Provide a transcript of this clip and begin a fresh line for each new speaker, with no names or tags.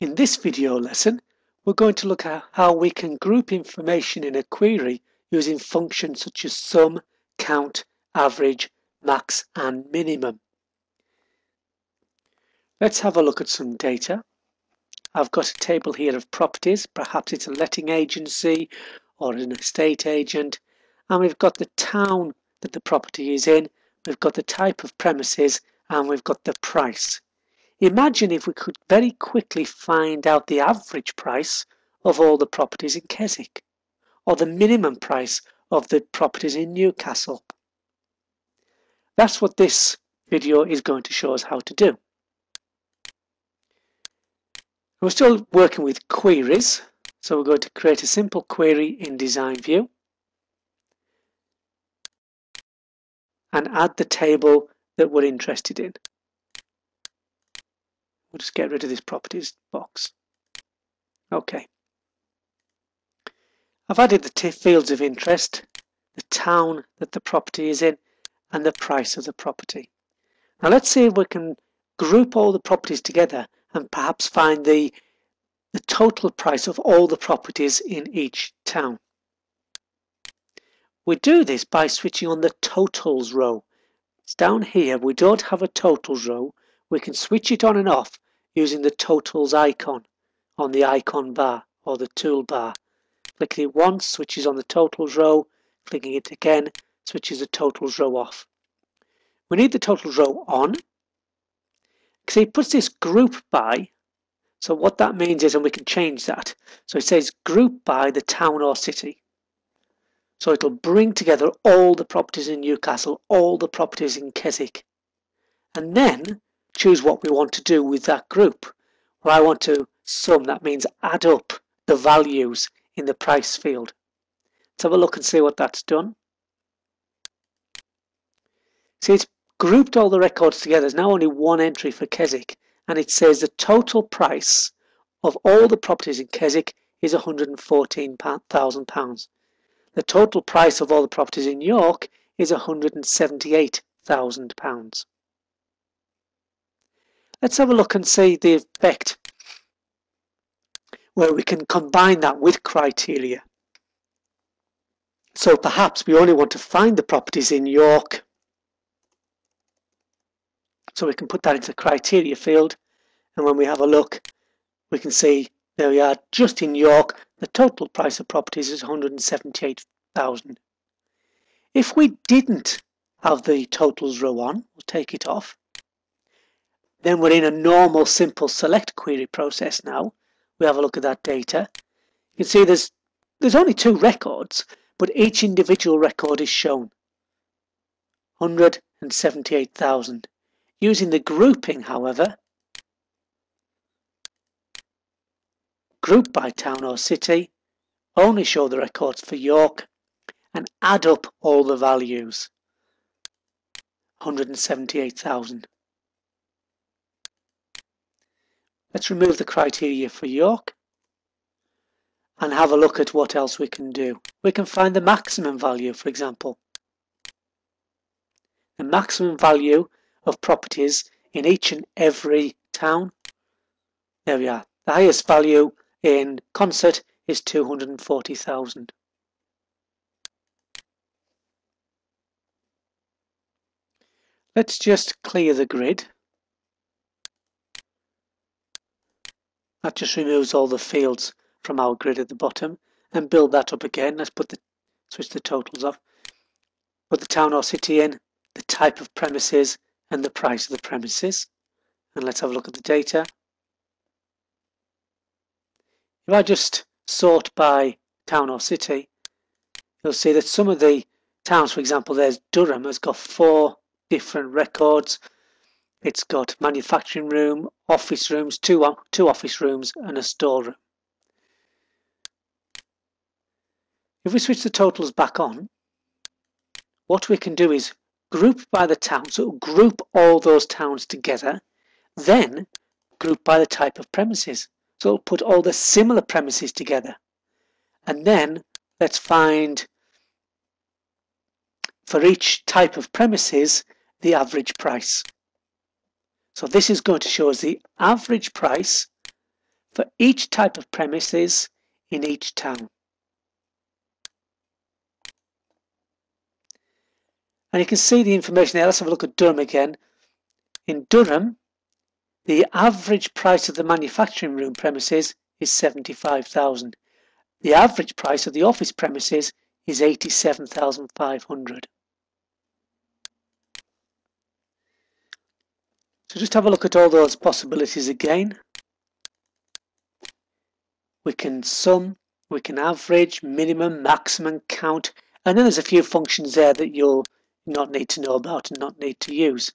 In this video lesson, we're going to look at how we can group information in a query using functions such as sum, count, average, max, and minimum. Let's have a look at some data. I've got a table here of properties, perhaps it's a letting agency or an estate agent, and we've got the town that the property is in, we've got the type of premises, and we've got the price. Imagine if we could very quickly find out the average price of all the properties in Keswick, or the minimum price of the properties in Newcastle. That's what this video is going to show us how to do. We're still working with queries, so we're going to create a simple query in Design View and add the table that we're interested in. We'll just get rid of this properties box. Okay. I've added the fields of interest, the town that the property is in, and the price of the property. Now let's see if we can group all the properties together and perhaps find the, the total price of all the properties in each town. We do this by switching on the totals row. It's down here. We don't have a totals row, we can switch it on and off using the totals icon on the icon bar or the toolbar. Clicking it once switches on the totals row, clicking it again switches the totals row off. We need the totals row on because it puts this group by. So what that means is, and we can change that. So it says group by the town or city. So it'll bring together all the properties in Newcastle, all the properties in Keswick. And then choose what we want to do with that group. Well, I want to sum, that means add up the values in the price field. Let's have a look and see what that's done. See, it's grouped all the records together. There's now only one entry for Keswick, and it says the total price of all the properties in Keswick is £114,000. The total price of all the properties in York is £178,000. Let's have a look and see the effect where we can combine that with criteria. So perhaps we only want to find the properties in York. So we can put that into the criteria field. And when we have a look, we can see there we are, just in York, the total price of properties is 178,000. If we didn't have the totals row on, we'll take it off. Then we're in a normal simple select query process now. We have a look at that data. You can see there's there's only two records, but each individual record is shown. 178,000. Using the grouping, however, group by town or city, only show the records for York, and add up all the values. 178,000. Let's remove the criteria for York and have a look at what else we can do. We can find the maximum value, for example. The maximum value of properties in each and every town. There we are. The highest value in Consett is 240,000. Let's just clear the grid That just removes all the fields from our grid at the bottom and build that up again. Let's put the switch the totals off. Put the town or city in, the type of premises and the price of the premises. And let's have a look at the data. If I just sort by town or city, you'll see that some of the towns, for example, there's Durham has got four different records it's got manufacturing room, office rooms, two, two office rooms and a storeroom. If we switch the totals back on, what we can do is group by the town, so group all those towns together, then group by the type of premises. So it'll put all the similar premises together. And then let's find for each type of premises the average price. So this is going to show us the average price for each type of premises in each town. And you can see the information there. Let's have a look at Durham again. In Durham, the average price of the manufacturing room premises is 75,000. The average price of the office premises is 87,500. So just have a look at all those possibilities again. We can sum, we can average, minimum, maximum, count, and then there's a few functions there that you'll not need to know about and not need to use.